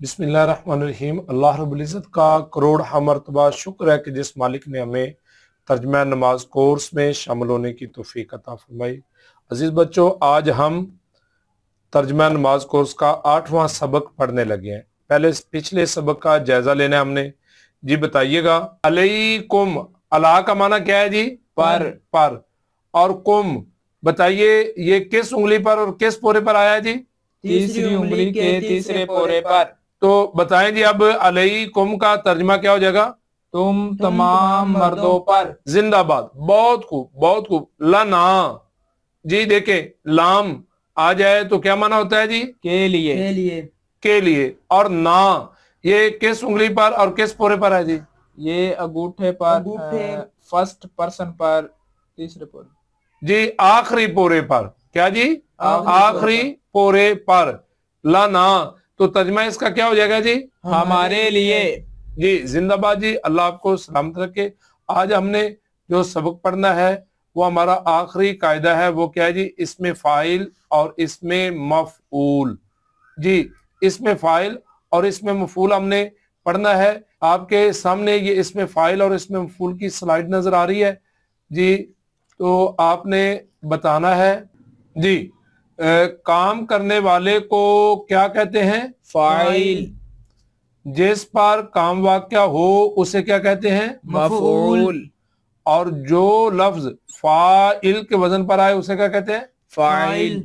बिस्मिल्लाहिर्रहमानिर्रहीम। अल्लाह रब्बुल इज़्ज़त का करोड़ मरतबा शुक्र है कि जिस मालिक ने हमें तर्जमा नमाज़ कोर्स में शामिल होने की तोफ़ी अता फरमाई। अज़ीज़ बच्चों आज हम तर्जमा नमाज़ कोर्स का आठवां सबक पढ़ने लगे हैं। पहले पिछले सबक का जायजा लेना हमने। जी बताइएगा अलैकुम अला का माना क्या है जी? पर पर। और कुम बताइए ये किस उंगली पर और किस पोरे पर आया जी? तीसरी उंगली के तीसरे पोरे पर। तो बताएँ जी अब अलई कुम का तर्जमा क्या हो जाएगा? तुम तमाम मर्दों पर जिंदाबाद। बहुत खूब बहुत खूब। लना। जी देखे लाम। आ जाए तो क्या माना होता है जी? के लिए। के लिए। के लिए। और ना ये किस उंगली पर और किस पोरे पर है जी? ये अंगूठे पर अंगूठे। फ़र्स्ट पर्सन पर तीसरे पोरे। जी आखिरी पोरे पर। क्या जी? आखिरी आखिरी पोरे पर। लाना। तो तर्जमा इसका क्या हो जाएगा जी? हमारे लिए। जी जिंदाबाद जी। अल्लाह आपको सलामत रखे। आज हमने जो सबक पढ़ना है वो हमारा आखिरी कायदा है। वो क्या है जी? इसमें फ़ाइल और इसमें मफूल। जी इसमें फ़ाइल और इसमें मफूल हमने पढ़ना है। आपके सामने ये इसमें फ़ाइल और इसमें मफूल की स्लाइड नज़र आ रही है। जी तो आपने बताना है। जी काम करने वाले को क्या कहते हैं? फ़ाइल। जिस पर काम वाक्य हो उसे क्या कहते हैं? मफूल। और जो लफ्ज फ़ाइल के वज़न पर आए उसे क्या कहते हैं? फ़ाइल।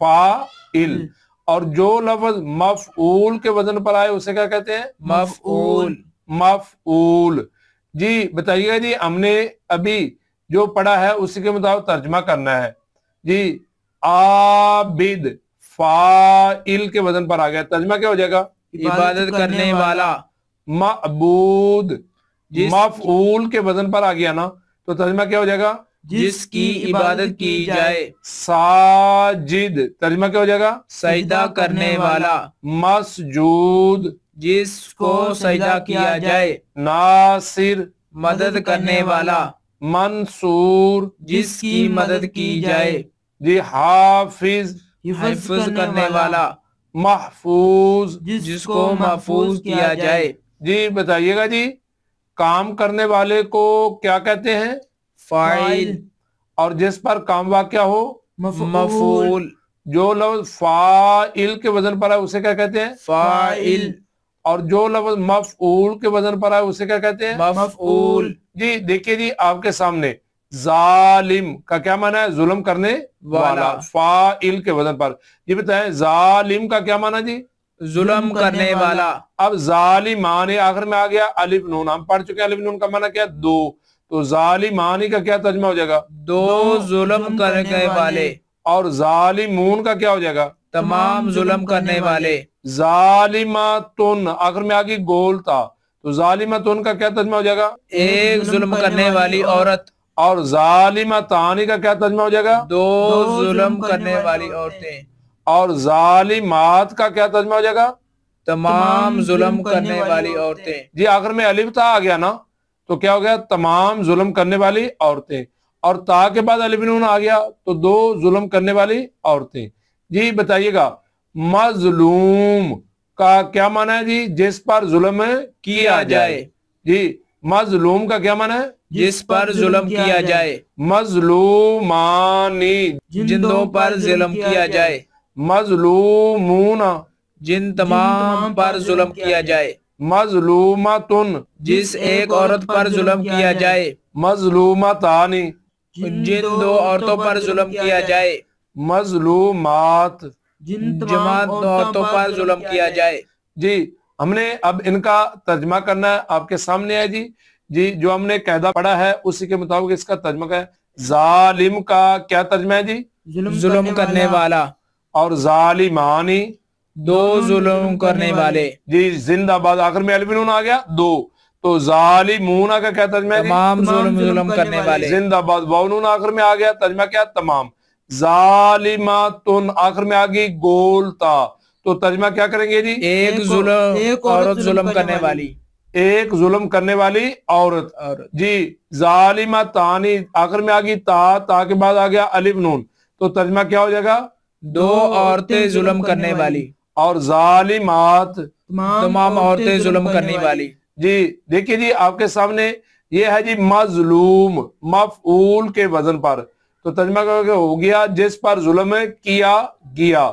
फ़ाइल। और जो लफ्ज मफऊल के वज़न पर आए उसे क्या कहते हैं? मफूल। मफऊल जी बताइएगा जी हमने अभी जो पढ़ा है उसी के मुताबिक तर्जमा करना है। जी आबिद फ़ाइल के वज़न पर आ गया। तर्जमा क्या हो जाएगा? इबादत करने वाला। मबूद मफऊल के वज़न पर आ गया ना तो तर्जमा क्या हो जाएगा? जिसकी इबादत की जाए। साजिद तर्जमा क्या हो जाएगा? सजदा करने वाला। मसजूद जिसको सजदा किया जाए। नासिर मदद करने वाला। मंसूर जिसकी मदद की जाए। जी हाफिज हिफ्ज करने वाला। महफूज जिसको महफूज किया जाए। जी बताइएगा जी काम करने वाले को क्या कहते हैं? फ़ाइल। और जिस पर काम वाक्य हो मफूल। जो लफ्ज फ़ाइल के वज़न पर है उसे क्या कहते हैं? फ़ाइल। और जो लफ्ज मफऊल के वज़न पर है उसे क्या कहते हैं? मफूल। जी देखिए जी आपके सामने। जालिम का क्या माना है? जुल्म करने वाला। फ़ाइल के वज़न पर। ये बताएँ जालिम का क्या माना जी? जुल्म करने वाला। अब जालिमानी आखिर में आ गया अलिफ नून। हम पढ़ चुके हैं अलिफ नून का माना क्या? दो। तो जालिमानी का क्या तर्जमा हो जाएगा? दो जुल्म करने वाले। और जालिमून का क्या हो जाएगा? तमाम जुल्म करने वाले। जालिमातुन। आखिर में आ गई गोल था तो जालिमातुन का क्या तर्जमा हो जाएगा? एक जुल्म करने वाली औरत। और जालिमातानी का क्या तर्जमा हो जाएगा? दो जुल्म करने वाली औरतें। और जालिमात का क्या तर्जमा हो जाएगा? तमाम जुल्म करने वाली औरतें। जी आखिर में अलिफ ता आ गया ना तो क्या हो गया? तमाम जुल्म करने वाली औरतें। और ता के बाद अलिफ नून आ गया तो दो जुल्म करने वाली औरतें। जी बताइएगा। मजलूम का क्या माना है जी? जिस पर जुल्म किया जाए। जी मजलूम का क्या माना है? जिस पर जुल्म किया जाए। मजलूमानी। जिंदों पर जुल्म किया जाए। मजलूमूना। जिन तमाम पर जुल्म किया जाए। मजलूमतुन। जिस एक औरत पर जुल्म किया जाए। मजलूमतानी। जिन दो औरतों पर जुल्म किया जाए। मजलूमात। जिन जमात औरतों पर जुल्म किया जाए। जी हमने अब इनका तर्जमा करना है। आपके सामने है जी। जी जो हमने कायदा पढ़ा है उसी के मुताबिक इसका तर्जमा है। जालिम का क्या तर्जमा है जी? जुल्म करने वाला। और जालिमानी। दो जुल्म करने वाले। जी जिंदाबाद आखिर में अलविन आ गया दो। तो जालिमूना का क्या तर्जमा है तमाम जुल्म जुल्म करने वाले। जिंदाबाद वाउनून आखिर में आ गया तर्जमा क्या? तमाम। जालिमातुन आखिर में आ गई गोलता। तो तर्जमा क्या करेंगे जी? एक जुल्म एक औरत जुल्म करने वाली। एक जुल्म करने वाली औरत। औरत। जी जालिमा तानी आखिर में आ गई ता ता के बाद आ गया अलिफ नून। तो तर्जमा क्या हो जाएगा? दो औरतें जुल्म करने वाली। और जालिमात तमाम औरतें जुल्म करने वाली। जी देखिए जी आपके सामने ये है जी मजलूम मफूल के वज़न पर। तो तर्जमा हो गया? जिस पर जुल्म किया गया।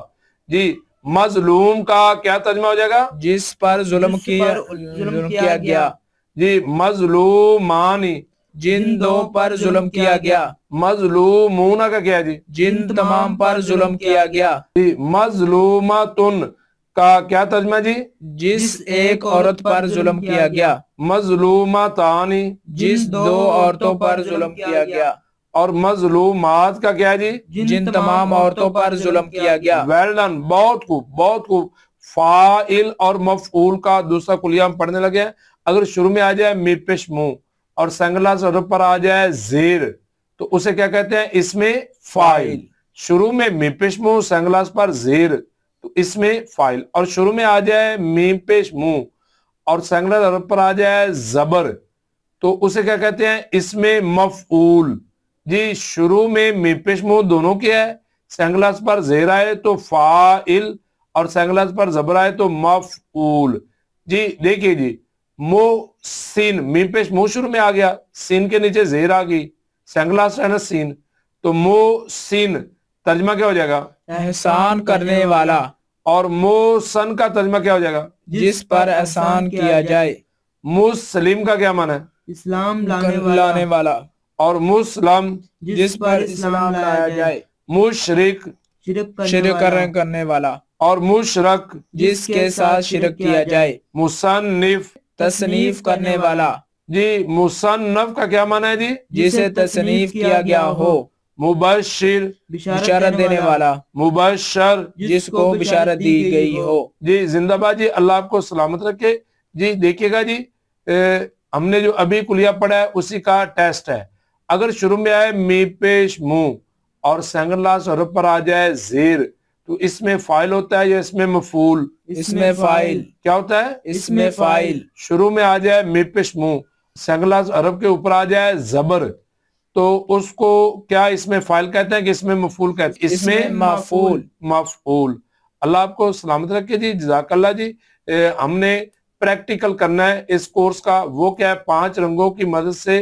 जी मजलूम का क्या तर्जमा हो जाएगा? जिस पर जुल्म किया जुल्म किया गया। जी मजलूमानी। जिन दो पर जुल्म किया गया। मजलूमूना का क्या जी? जिन तमाम पर जुल्म किया गया। जी मजलूमा तुन का क्या तर्जमा जी? जिस एक औरत पर जुल्म किया गया। मजलूमा तानी जिस दो औरतों पर जुल्म किया गया। और मजलूमात का क्या जी? जिन तमाम औरतों पर जुल्म किया गया। वेल डन बहुत खूब बहुत खूब। फ़ाइल और मफूल का दूसरा कुलिया हम पढ़ने लगे हैं। अगर शुरू में आ जाए मिपेश मुँह और संगला से पर आ जाए जेर तो उसे क्या कहते हैं? इसमें फ़ाइल। शुरू में मिपेश मुँह संगलास पर जेर तो इसमें फ़ाइल। और शुरू में आ जाए मीम पेश मुँह और संगलास अरब पर आ जाए जबर तो उसे क्या कहते हैं? इसमें मफूल। जी शुरू में मिपेश मुँह दोनों के है। संगलास पर जेर आए तो फ़ाइल और सेंगलास पर जबर आए तो मफूल जी देखिए जी मो सीन मीम पेश मुँह शुरू में आ गया। सीन के नीचे जेर आ गई। संगलास है ना सीन तो मो सीन तर्जमा क्या हो जाएगा? एहसान करने वाला। और मोसन का तर्जमा क्या हो जाएगा? जिस पर एहसान किया जाए। मुस्लिम का क्या माना है? इस्लाम लाने वाला। लाने वाला। और मुस्लिम जिस पर इस्लाम लाया जाए मुशरिक शिरक करने वाला करने वाला और मुशरक जिसके साथ शिरक किया जाए मुसन्निफ तसनीफ करने वाला। जी मुसन्नफ का क्या माना है जी? जिसे तसनीफ किया गया हो मुबशिर बिशारत देने वाला। मुबशर जिसको बिशारत दी गई हो। जी जिंदाबाद जी अल्लाह आपको सलामत रखे। जी देखिएगा जी ए, हमने जो अभी कुलिया पढ़ा है उसी का टेस्ट है। अगर शुरू में आए मी पेश मुँह और संगलास और पर आ जाए जेर तो इसमें फ़ाइल होता है या इसमें मफूल? इसमें फ़ाइल। क्या होता है? इसमें फ़ाइल। शुरू में आ जाए मिपिश मुँह संगलास अरब के ऊपर आ जाए जबर तो उसको क्या इसमें फ़ाइल कहते हैं कि इसमें मफूल कहते हैं? इसमें मफूल। मफूल। अल्लाह आपको सलामत रखे जी जजाकल्ला जी। ए, हमने प्रैक्टिकल करना है इस कोर्स का। वो क्या है? पाँच रंगों की मदद से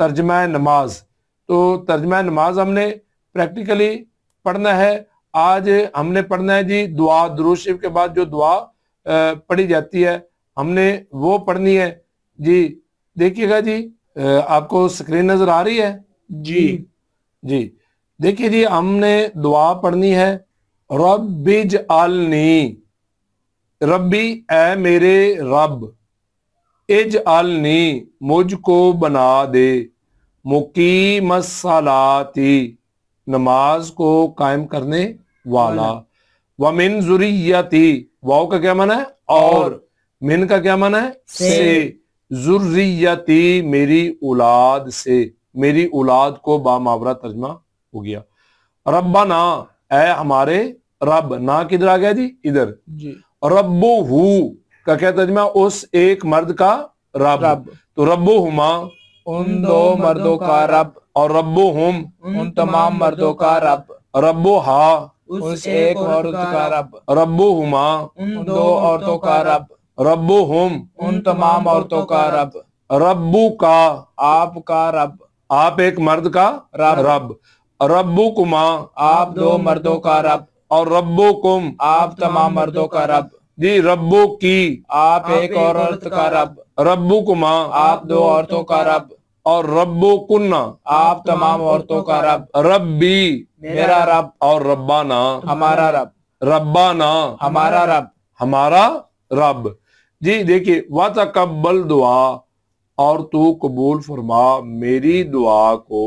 तर्जमा नमाज़। तो तर्जमा नमाज़ हमने प्रैक्टिकली पढ़ना है। आज हमने पढ़ना है जी दुआ दुरूद के बाद जो दुआ पढ़ी जाती है हमने वो पढ़नी है। जी देखिएगा जी आपको स्क्रीन नज़र आ रही है? जी। जी देखिए जी हमने दुआ पढ़नी है रबिज अलनी रब्बी ए मेरे रब। इज़ अलनी मुझको बना दे। मुकीम सलाती नमाज़ को कायम करने वाला। व मिन जुरियती वाओ का क्या माना है? और। मिन का क्या माना है? से। से। जुर्रियती मेरी औलाद से। मेरी औलाद को बामावरा तर्जमा हो गया। रब्बाना ए हमारे रब। ना किधर आ गया जी? इधर। जी। रब्बो हु का क्या तर्जमा उस एक मर्द का रब, रब तो रब्बो हुमा उन दो मर्दों का रब और रब्बो हम उन तमाम मर्दों का रब रब्बो हा उस एक औरत का रब रब्बो हुमा उन दो औरतों का रब रब्बो हम उन तमाम औरतों का रब रबू का आपका रब आप एक मर्द का रब। रब रब्बू कुमा आप दो मर्दों का रब और रब्बो कुम आप तमाम मर्दों का रब जी रब्बो की। आप एक औरत का रब। रब्बू कुमा आप दो औरतों का रब। और रब्बो कुन्ना। आप तमाम औरतों का रब। रब्बी मेरा रब। और रब्बाना। हमारा रब। रब्बाना। हमारा रब। हमारा रब। जी देखिए व तकब्बल दुआ और तू कबूल फरमा मेरी दुआ को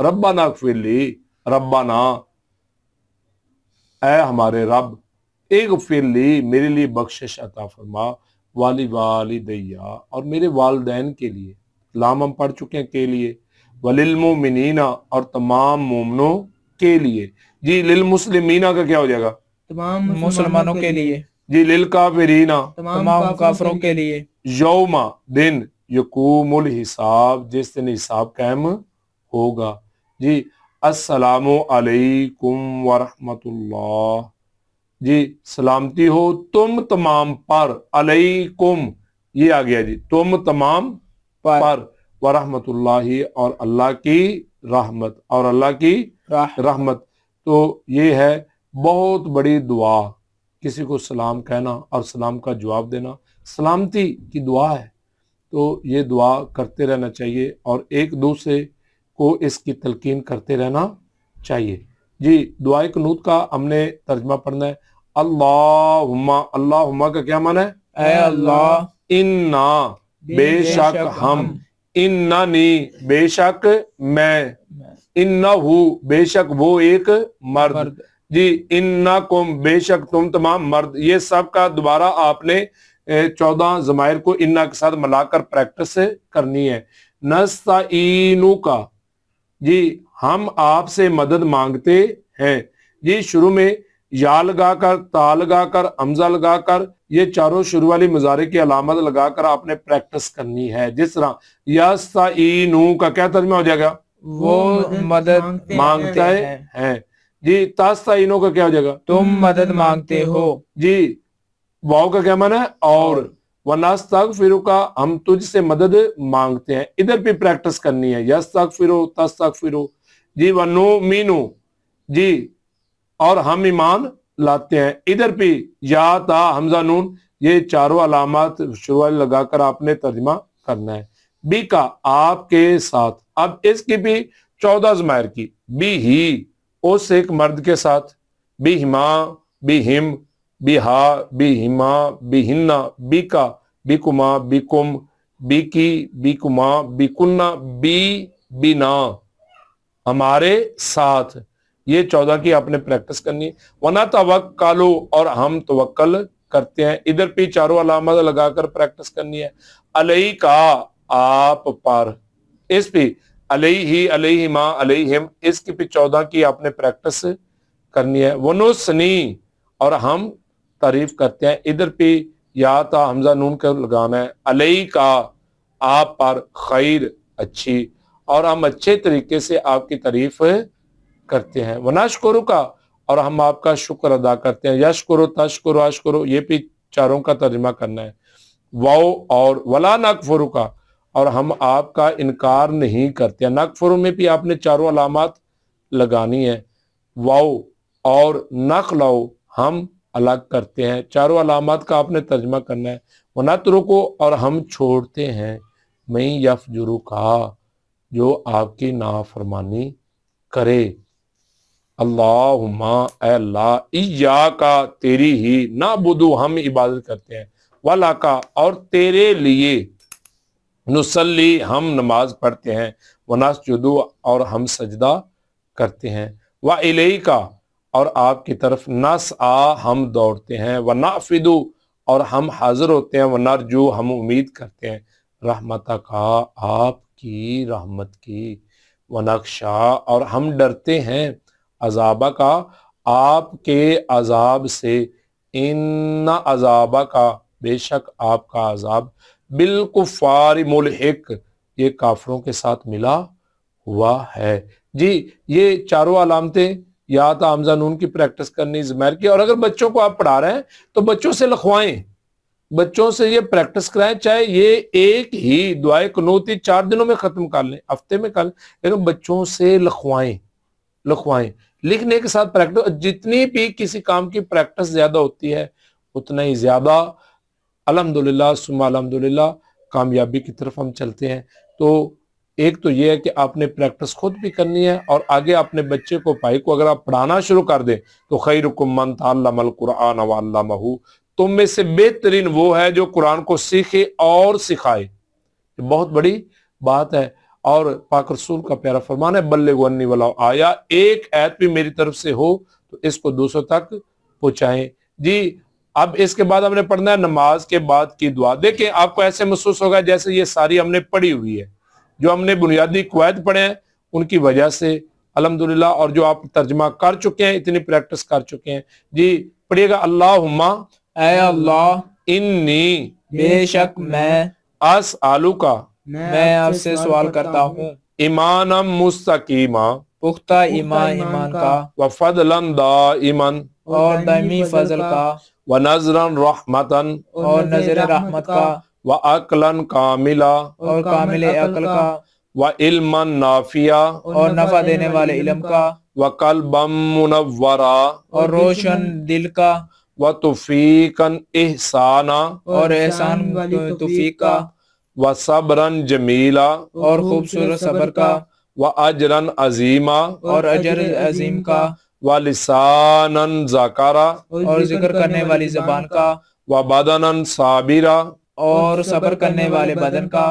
रब्बाना फिरली रब्बाना ऐ हमारे रब। एक फिरली मेरे लिए बख्शिश अता फरमा वाली वाली दैया और मेरे वालदेन के लिए। लाम हम पढ़ चुके हैं के लिए। वलिल मोमिनीना और तमाम मोमनों के लिए। जी लिल मुस्लिमीना का क्या हो जाएगा? तमाम मुसलमानों के लिए। जी लिल काफिरीना। तमाम काफरों के लिए। यौमा दिन यकूमुल हिसाब जिस दिन हिसाब कायम होगा। जी अस्सलामु अलैकुम वरहमतुल्लाह जी सलामती हो तुम तमाम पर अलैकुम। ये आ गया जी तुम तमाम पर। पर व रहमतुल्लाहि और अल्लाह की रहमत और अल्लाह की राह। रहमत। तो ये है बहुत बड़ी दुआ। किसी को सलाम कहना और सलाम का जवाब देना सलामती की दुआ है। तो ये दुआ करते रहना चाहिए और एक दूसरे को इसकी तलकीन करते रहना चाहिए। जी दुआ कनूत का हमने तर्जमा पढ़ना है। अल्लाहुम्मा अल्लाहुम्मा का क्या माना है? अल्लाह इन्ना बेशक हम। इन्ना नी बेशक मैं। इन्ना हूँ बेशक वो एक मर्द। जी इन्ना कुम बेशक तुम तमाम मर्द। ये सब का दोबारा आपने चौदह जमायर को इन्ना के साथ मिलाकर प्रैक्टिस करनी है। नस्ताइनु का जी हम आपसे मदद मांगते हैं। जी शुरू में या लगाकर ता लगाकर हमजा लगाकर ये चारों शुरू वाली मुजारे की अलामत लगाकर आपने प्रैक्टिस करनी है। जिस तरह यस्ताइनु का क्या तर्जमा हो जाएगा? वो मदद माँगता हैं। है, है। जी तास्ताइनो का क्या हो जाएगा? तुम मदद मांगते हो। जी वाव का क्या माना? है और। वनास तक फिर का हम तुझसे मदद मांगते हैं। इधर भी प्रैक्टिस करनी है। यस तक फिरो तस तक फिरो। जी वनो मीनू। जी, और हम ईमान लाते हैं। इधर भी या ता हमजा नून, ये चारों अलामत शुरू लगाकर आपने तर्जमा करना है। बी का आपके साथ। अब इसकी भी चौदह जमायर की। बी ही, उस एक मर्द के साथ। बी हिमा, बी हिम बिहा, बिहिमा, बिहिन्ना, बिका, बिकुमा, बिकुम, बिकी, बिकुमा, बिकुन्ना, बी, बिना। हमारे साथ। ये चौदह की आपने प्रैक्टिस करनी वना तवक्कालो और हम तवक्कल करते हैं। इधर भी चारों अलामत लगाकर प्रैक्टिस करनी है। अलई का आप पर। इस पे अलई ही अलई ही माँ अलई हिम इसकी भी चौदह की आपने प्रैक्टिस करनी है। वनुसनी, और हम तारीफ़ करते हैं। इधर पे या ता हमजा नून का लगाना है। अलई का आप पर खैर अच्छी। और हम अच्छे तरीके से आपकी तारीफ़ करते हैं। वनाशकुरु का, और हम आपका शुक्र अदा करते हैं। यश करो तश करो तशकुरो अशकुरो ये भी चारों का तर्जमा करना है। वाओ और वला नकफुरु का, और हम आपका इनकार नहीं करते हैं। नकफुरु में भी आपने चारों अलामत लगानी है। वाओ और नख लाओ, हम अलग करते हैं। चारों अलामत का आपने तर्जमा करना है। वनतरु को और हम छोड़ते हैं। मई यफजुरु का, जो आपकी नाफरमानी करे। अल्लाह इया का तेरी ही ना बुदू हम इबादत करते हैं। वाला का, और तेरे लिए नुसली हम नमाज़ पढ़ते हैं। वनास जुदू और हम सजदा करते हैं। व इलई का और आपकी तरफ़ नस आ, हम दौड़ते हैं। व नाफिदु और हम हाजिर होते हैं। व नरजू हम उम्मीद करते हैं। रहमत का आपकी रहमत की। व नक्शा और हम डरते हैं अजाबा का। आपके अजाब से इन अजाबा का, बेशक आपका अजाब। बिल्कुफार मुलहिक, ये काफरों के साथ मिला हुआ है। जी, ये चारों अलामतें या तो हमजा नून की प्रैक्टिस करनी जमैर की, और अगर बच्चों को आप पढ़ा रहे हैं तो बच्चों से लिखवाएँ। बच्चों से ये प्रैक्टिस कराएँ, चाहे ये एक ही दुआए कनूती चार दिनों में खत्म कर लें, हफ़्ते में कर लेकिन बच्चों से लिखवाएँ लिखवाएँ। लिखने के साथ प्रैक्टिस जितनी भी किसी काम की प्रैक्टिस ज़्यादा होती है, उतना ही ज़्यादा, अल्हम्दुलिल्लाह सुमा अल्हम्दुलिल्लाह, कामयाबी की तरफ़ हम चलते हैं। तो एक तो ये है कि आपने प्रैक्टिस खुद भी करनी है और आगे अपने बच्चे को, भाई को अगर आप पढ़ाना शुरू कर दें तो खैरुकुम मन तअल्लमल कुरान वल्लमहु तुम में से बेहतरीन वो है जो कुरान को सीखे और सिखाए। बहुत बड़ी बात है। और पाक रसूल का प्यारा फरमान है बल्ले गन्नी वाला आया, एक ऐत भी मेरी तरफ़ से हो तो इसको दूसरों तक पहुंचाएँ। जी, अब इसके बाद हमने पढ़ना है नमाज़ के बाद की दुआ। देखें, आपको ऐसे महसूस होगा जैसे ये सारी हमने पढ़ी हुई है। जो हमने बुनियादी कवायद पढ़े हैं उनकी वजह से अल्हम्दुलिल्लाह और जो आप तर्जमा कर चुके हैं इतनी प्रैक्टिस कर चुके हैं। जी पढ़िएगा अल्लाह ऐ अल्लाह इन्नी बेशक मैं अस आलू का मैं आपसे सवाल करता हूँ। ईमानम मुस्तकीमा पुख्ता ईमान ईमान का। व फदलन दाइमन और दायमी फजल का। व नजरन रहमतन। और नज़र रहमत का। व अकलन कामिला। और कामिल अकल का। व इल्मन नाफिया। और नफा देने वाले इल्म का। व कल्बम मुनव्वरा। और रोशन दिल का। व तुफीकन एहसाना और एहसान तौफीक का। व सब्रन जमीला। और खूबसूरत सबर का। व अजरन अजीमा। और अजर अजीम का। व लिसानन जाकारा। और ज़िक्र करने वाली जबान का। व बदनन साबिरा। और सबर करने वाले बदन का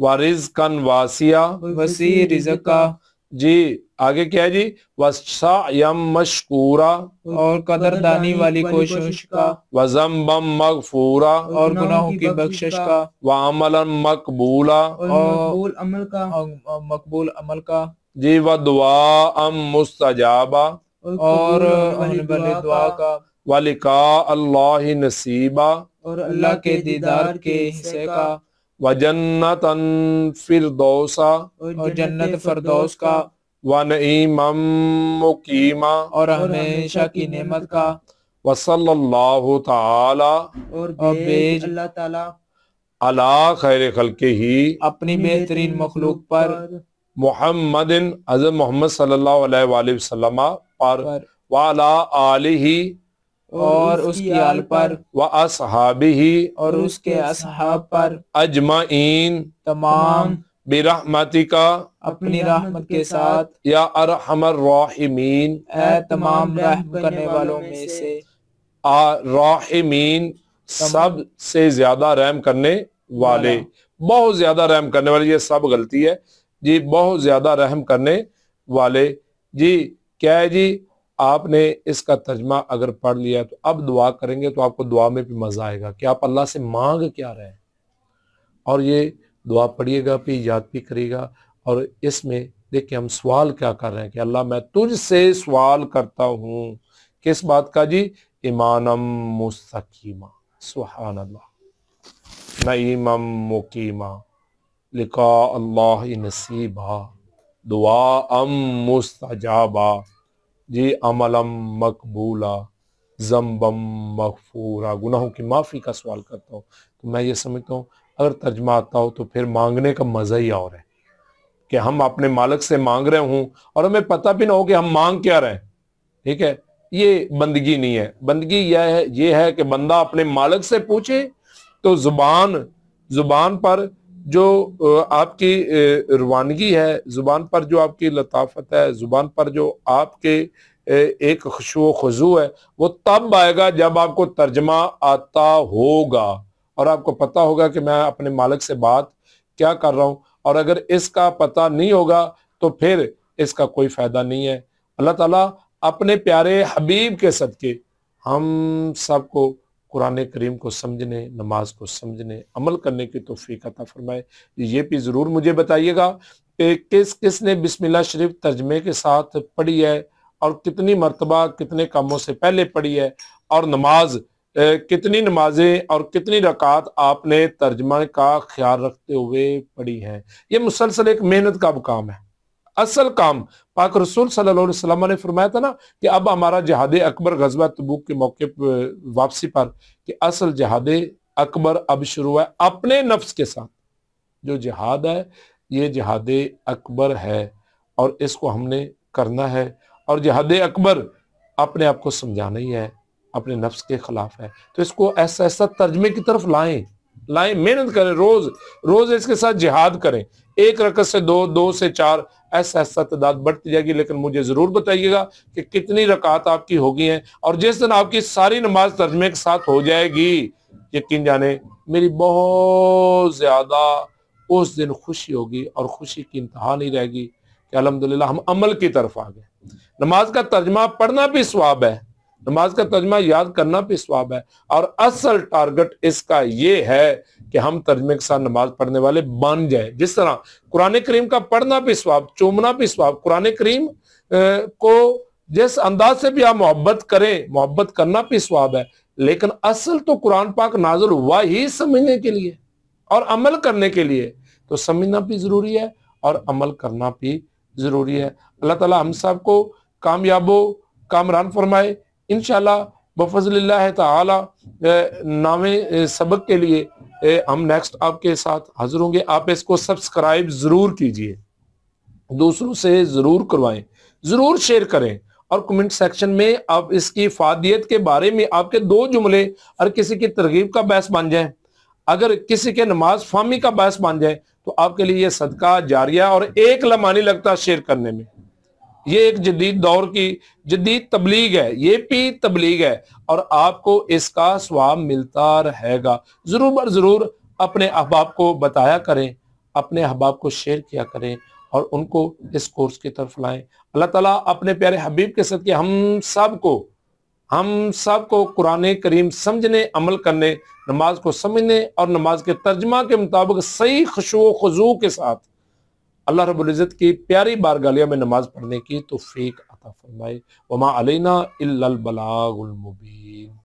व रिजकन वासिया। वसी रिजक का। जी आगे क्या है जी? वम मशकूरा। और कदरदानी वाली कोशिश का। व जम्बम मगफूरा। और गुनाहों की बख्शिश का। व अमलन मकबूला। और मकबूल अमल का। मकबूल अमल का। जी व दुआ अम मुस्तजाबा। और दुआ का। व अल्लाह नसीबा। और अल्लाह के दीदार के हिस्से का। व जन्नतन फिरदौसा। और जन्नत फरदौस का। व नईमम मुकीमा। और हमेशा की नेमत का। व सल्लल्लाहु ताला। और भेज अल्लाह ताला। अला खैर खल्के ही। अपनी बेहतरीन मखलूक पर। मोहम्मद हज़रत मोहम्मद सल्लल्लाहु अलैहि वसल्लम पर। वाला आलिही और उसकी आल पर व असहाबिही और उसके असहाब पर अजमाइन तमाम बिरहमतिका अपनी रहमत के साथ या अरहमर राहिमीन। ए तमाम रहम करने वालों में से आ राहिमीन सबसे ज़्यादा रहम करने वाले। बहुत ज़्यादा रहम करने वाले ये सब गलती है। जी बहुत ज़्यादा रहम करने वाले। जी क्या है जी? आपने इसका तर्जमा अगर पढ़ लिया तो अब दुआ करेंगे तो आपको दुआ में भी मज़ा आएगा कि आप अल्लाह से मांग क्या रहे और ये दुआ पढ़िएगा भी याद भी करिएगा। और इसमें देखिए हम सवाल क्या कर रहे हैं कि अल्लाह मैं तुझसे सवाल करता हूँ। किस बात का जी? ईमानम मुस्तकीमा। सुहान अल्लाह नईमम मुकीमा। लिका अल्लाह नसीबा। दुआ अम मुस्तजाबा। जी, अमलम मकबूला जम्बम मगफूरा, गुनाहों की माफ़ी का सवाल करता हूँ। तो मैं ये समझता हूँ, अगर तर्जमा आता हो तो फिर मांगने का मज़ा ही और है कि हम अपने मालिक से मांग रहे हूँ और हमें पता भी ना हो कि हम मांग क्या रहे हैं। ठीक है? ये बंदगी नहीं है। बंदगी यह है, ये है कि बंदा अपने मालिक से पूछे तो ज़ुबान ज़ुबान पर जो आपकी रवानगी है, ज़ुबान पर जो आपकी लताफत है, ज़ुबान पर जो आपके एक खुशो खजू है, वो तब आएगा जब आपको तर्जमा आता होगा। और आपको पता होगा कि मैं अपने मालिक से बात क्या कर रहा हूँ। और अगर इसका पता नहीं होगा तो फिर इसका कोई फ़ायदा नहीं है। अल्लाह ताला अपने प्यारे हबीब के सदके, हम सबको कुरान करीम को समझने, नमाज़ को समझने, अमल करने की तोफ़ीक अता फरमाए। ये भी ज़रूर मुझे बताइएगा कि किस किस ने बिस्मिल्लाह शरीफ तर्जमे के साथ पढ़ी है और कितनी मरतबा, कितने कामों से पहले पढ़ी है और नमाज़ कितनी नमाजें और कितनी रकात आपने तर्जमा का ख्याल रखते हुए पढ़ी हैं। ये मुसलसल एक मेहनत का काम है। असल काम। पाक रसूल सल्लल्लाहु अलैहि वसल्लम ने फरमाया था ना कि अब हमारा जहाद अकबर गजबा तबूक के मौके पर वापसी पर कि असल जहाद अकबर अब शुरू है अपने नफ्स के साथ। जो जिहाद है, ये जहाद अकबर है और इसको हमने करना है और जहाद अकबर अपने आप को समझाना ही है, अपने नफ्स के खिलाफ है। तो इसको ऐसा ऐसा तर्जमे की तरफ़ लाएँ लाएँ, मेहनत करें, रोज रोज इसके साथ जिहाद करें। एक रकत से दो दो से चार, ऐसा ऐसा तादाद बढ़ती जाएगी। लेकिन मुझे ज़रूर बताइएगा कि कितनी रकात आपकी होगी हैं और जिस दिन आपकी सारी नमाज़ तर्जमे के साथ हो जाएगी, यकीन जाने मेरी बहुत ज़्यादा उस दिन खुशी होगी और खुशी की इंतहा नहीं रहेगी कि अल्हम्दुलिल्लाह हम अमल की तरफ़ आ गए। नमाज़ का तर्जमा पढ़ना भी स्वाब है। नमाज़ का तर्जमा याद करना भी स्वाब है। और असल टारगेट इसका ये है कि हम तर्जमे के साथ नमाज़ पढ़ने वाले बन जाए। जिस तरह कुरान करीम का पढ़ना भी स्वाब, चूमना भी स्वाब, कुरान करीम को जिस अंदाज से भी आप मोहब्बत करें, मोहब्बत करना भी स्वाब है। लेकिन असल तो कुरान पाक नाजुल हुआ ही समझने के लिए और अमल करने के लिए। तो समझना भी ज़रूरी है और अमल करना भी ज़रूरी है। अल्लाह ताला हम सबको कामयाबो, कामरान फरमाए। इनशाला बफजल ताला सबक के लिए हम नेक्स्ट आपके साथ हाजिर होंगे। आप इसको सब्सक्राइब ज़रूर कीजिए। दूसरों से ज़रूर करवाएँ। ज़रूर शेयर करें। और कमेंट सेक्शन में आप इसकी फादियत के बारे में आपके दो जुमले और किसी की तरगीब का बहस बन जाए। अगर किसी के नमाज़ फामी का बहस बन जाए तो आपके लिए यह सदका जारिया और एक लमानी लगता शेयर करने में। ये एक जदीद दौर की जदीद तबलीग है, ये भी तबलीग है और आपको इसका स्वाब मिलता रहेगा। ज़रूर बर ज़रूर अपने अहबाब को बताया करें, अपने अहबाब को शेयर किया करें और उनको इस कोर्स की तरफ़ लाएँ। अल्लाह ताला अपने प्यारे हबीब के सदके हम सबको, हम सबको कुरान करीम समझने, अमल करने, नमाज़ को समझने और नमाज़ के तर्जमा के मुताबिक सही खुशो खजू के साथ अल्लाह रबुल्ज़त की प्यारी बारगालिया में नमाज़ पढ़ने की तो फेक अता फरमाए। वमा अलैना इल्लल बलागुल मुबीन।